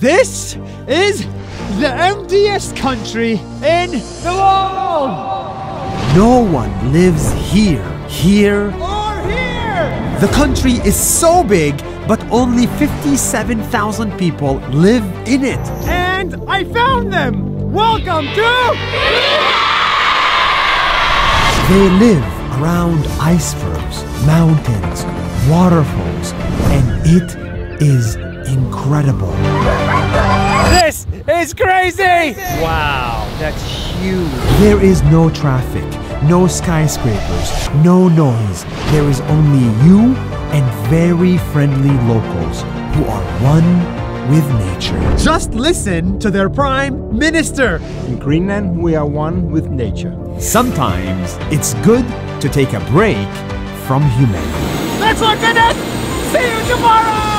This is the emptiest country in the world! No one lives here. Here. Or here! The country is so big, but only 57,000 people live in it. And I found them! Welcome to. They live around icebergs, mountains, waterfalls, and it is incredible. This is crazy! Wow, that's huge. There is no traffic, no skyscrapers, no noise. There is only you and very friendly locals who are one with nature. Just listen to their prime minister. In Greenland, we are one with nature. Sometimes it's good to take a break from humanity. Let's look at it! See you tomorrow!